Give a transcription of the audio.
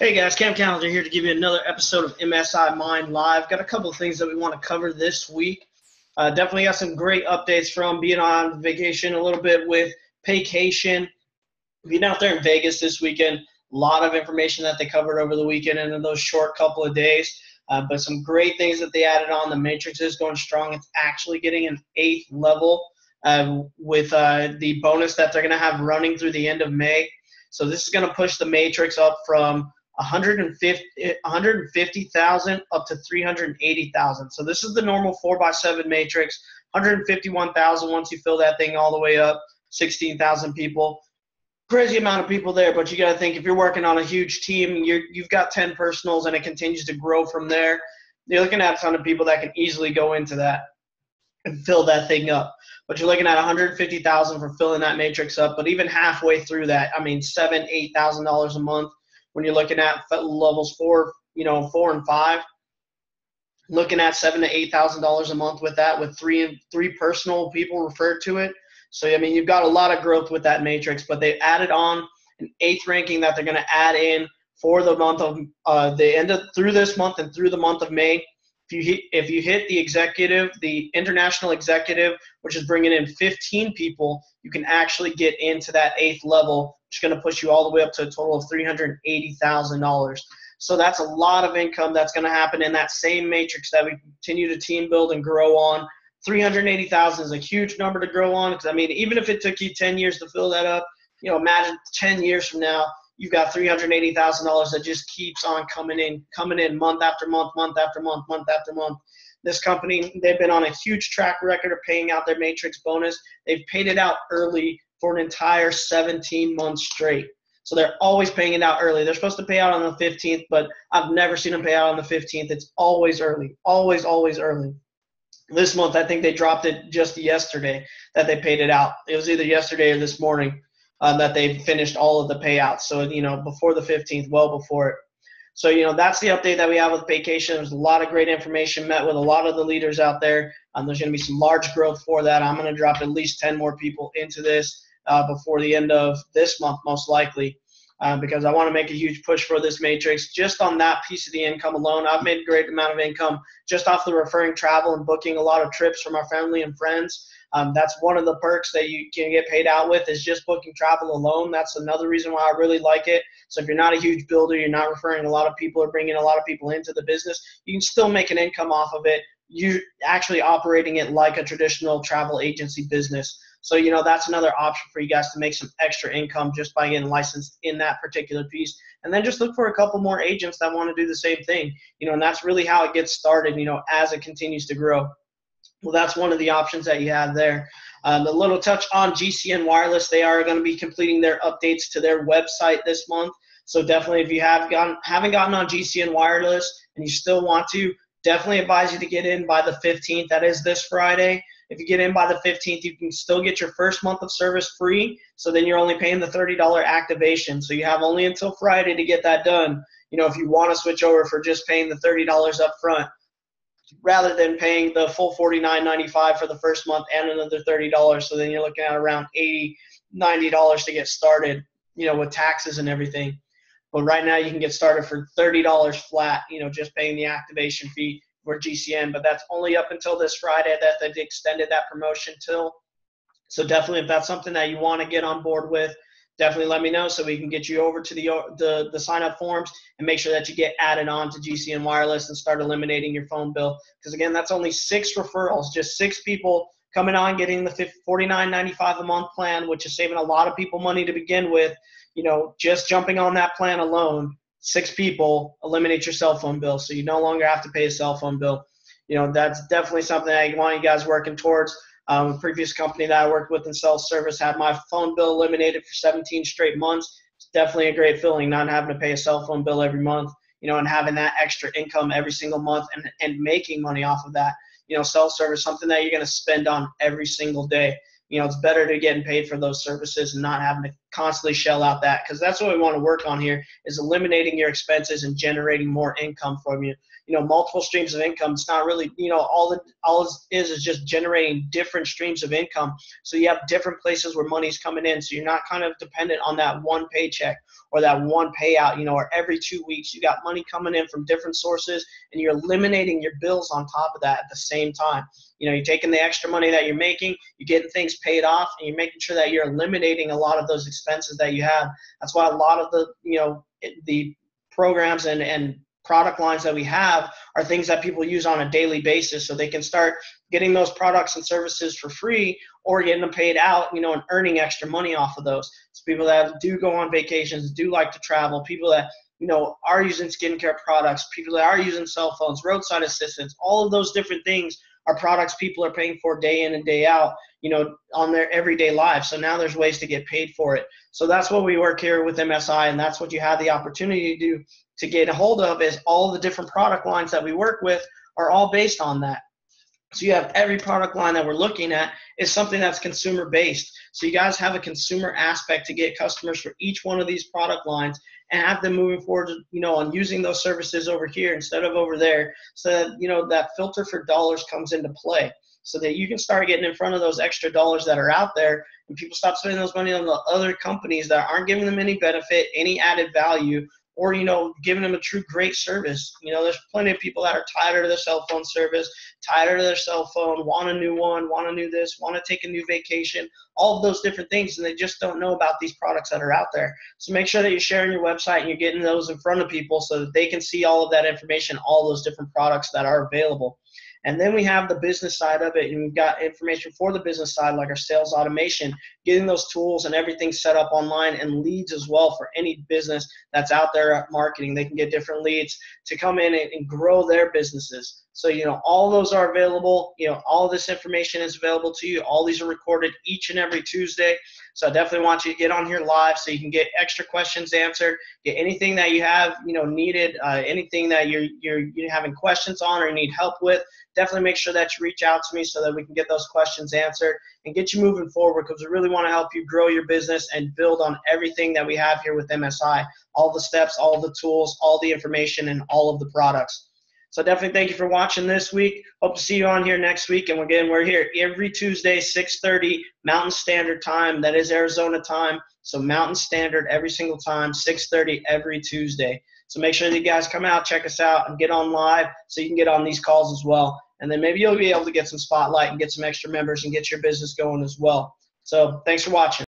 Hey guys, Cam Callender here to give you another episode of MSI Mind Live. Got a couple of things that we want to cover this week. Uh, definitely got some great updates from being on vacation a little bit with Paycation. Being out there in Vegas this weekend, a lot of information that they covered over the weekend and in those short couple of days. Uh, but some great things that they added on. The Matrix is going strong. It's actually getting an eighth level uh, with uh, the bonus that they're going to have running through the end of May. So this is going to push the Matrix up from 150,000 up to 380,000. So this is the normal 4x7 matrix. 151,000 once you fill that thing all the way up, 16,000 people. Crazy amount of people there, but you got to think if you're working on a huge team, you you've got 10 personals and it continues to grow from there. You're looking at a ton of people that can easily go into that and fill that thing up. But you're looking at 150,000 for filling that matrix up. But even halfway through that, I mean, seven, eight thousand dollars a month when you're looking at levels four, you know, four and five, looking at seven to eight thousand dollars a month with that, with three and three personal people referred to it. So I mean, you've got a lot of growth with that matrix, but they added on an eighth ranking that they're going to add in for the month of uh, the end of through this month and through the month of May. If you hit, if you hit the executive, the international executive, which is bringing in 15 people, you can actually get into that eighth level is going to push you all the way up to a total of $380,000. So that's a lot of income that's going to happen in that same matrix that we continue to team build and grow on. 380,000 is a huge number to grow on because I mean, even if it took you 10 years to fill that up, you know, imagine 10 years from now, you've got $380,000 that just keeps on coming in, coming in month after month, month after month, month after month. This company, they've been on a huge track record of paying out their matrix bonus. They've paid it out early for an entire 17 months straight. So they're always paying it out early. They're supposed to pay out on the 15th, but I've never seen them pay out on the 15th. It's always early, always, always early. This month, I think they dropped it just yesterday that they paid it out. It was either yesterday or this morning uh, that they finished all of the payouts. So, you know, before the 15th, well before it. So, you know, that's the update that we have with Paycation. There's a lot of great information met with a lot of the leaders out there. Um, there's going to be some large growth for that. I'm going to drop at least 10 more people into this uh, before the end of this month, most likely. Uh, because I want to make a huge push for this matrix. Just on that piece of the income alone, I've made a great amount of income just off the referring travel and booking a lot of trips from our family and friends. Um, that's one of the perks that you can get paid out with is just booking travel alone. That's another reason why I really like it. So if you're not a huge builder, you're not referring a lot of people or bringing a lot of people into the business, you can still make an income off of it. You're actually operating it like a traditional travel agency business. So, you know, that's another option for you guys to make some extra income just by getting licensed in that particular piece. And then just look for a couple more agents that want to do the same thing, you know, and that's really how it gets started, you know, as it continues to grow. Well, that's one of the options that you have there. Um, a little touch on GCN Wireless. They are going to be completing their updates to their website this month. So definitely, if you have gotten haven't gotten on GCN Wireless and you still want to, definitely advise you to get in by the 15th. That is this Friday. If you get in by the 15th, you can still get your first month of service free. So then you're only paying the $30 activation. So you have only until Friday to get that done. You know, if you want to switch over for just paying the $30 up front, rather than paying the full $49.95 for the first month and another $30. So then you're looking at around $80, $90 to get started, you know, with taxes and everything. But right now you can get started for $30 flat, you know, just paying the activation fee for GCN, but that's only up until this Friday that they've extended that promotion till. So definitely, if that's something that you want to get on board with, definitely let me know so we can get you over to the the, the sign up forms and make sure that you get added on to GCN Wireless and start eliminating your phone bill. Because again, that's only six referrals, just six people coming on getting the $49.95 a month plan, which is saving a lot of people money to begin with. You know, just jumping on that plan alone six people, eliminate your cell phone bill. So you no longer have to pay a cell phone bill. You know, that's definitely something I want you guys working towards. Um, previous company that I worked with in cell service had my phone bill eliminated for 17 straight months. It's definitely a great feeling not having to pay a cell phone bill every month, you know, and having that extra income every single month and, and making money off of that. You know, cell service, something that you're going to spend on every single day. You know, it's better to getting paid for those services and not having to constantly shell out that because that's what we want to work on here is eliminating your expenses and generating more income from you you know multiple streams of income. It's not really you know all it all it is is just generating different streams of income. So you have different places where money's coming in. So you're not kind of dependent on that one paycheck or that one payout you know or every two weeks you got money coming in from different sources and you're eliminating your bills on top of that at the same time. You know you're taking the extra money that you're making you're getting things paid off and you're making sure that you're eliminating a lot of those expenses that you have. That's why a lot of the you know the programs and and product lines that we have are things that people use on a daily basis. So they can start getting those products and services for free or getting them paid out you know and earning extra money off of those. So people that do go on vacations do like to travel people that you know are using skincare products people that are using cell phones roadside assistance all of those different things are products people are paying for day in and day out you know on their everyday lives so now there's ways to get paid for it so that's what we work here with msi and that's what you have the opportunity to do to get a hold of is all the different product lines that we work with are all based on that. So you have every product line that we're looking at is something that's consumer based. So you guys have a consumer aspect to get customers for each one of these product lines and have them moving forward, you know, on using those services over here instead of over there. So that, you know, that filter for dollars comes into play so that you can start getting in front of those extra dollars that are out there and people stop spending those money on the other companies that aren't giving them any benefit, any added value, or you know giving them a true great service. You know there's plenty of people that are tired of their cell phone service tired of their cell phone want a new one want to new this want to take a new vacation all of those different things and they just don't know about these products that are out there. So make sure that you're sharing your website and you're getting those in front of people so that they can see all of that information all those different products that are available and then we have the business side of it, and we've got information for the business side, like our sales automation, getting those tools and everything set up online, and leads as well for any business that's out there marketing. They can get different leads to come in and, and grow their businesses. So, you know, all those are available. You know, all this information is available to you. All these are recorded each and every Tuesday. So I definitely want you to get on here live so you can get extra questions answered, get anything that you have, you know, needed, uh, anything that you're, you're, you're having questions on or need help with, definitely make sure that you reach out to me so that we can get those questions answered and get you moving forward because we really want to help you grow your business and build on everything that we have here with MSI, all the steps, all the tools, all the information, and all of the products. So definitely thank you for watching this week. Hope to see you on here next week. And again, we're here every Tuesday, 6.30 Mountain Standard Time. That is Arizona time. So Mountain Standard every single time, 6.30 every Tuesday. So make sure that you guys come out, check us out, and get on live so you can get on these calls as well. And then maybe you'll be able to get some spotlight and get some extra members and get your business going as well. So thanks for watching.